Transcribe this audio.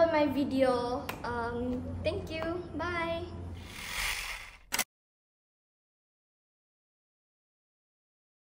enjoy my video. Um, thank you. Bye.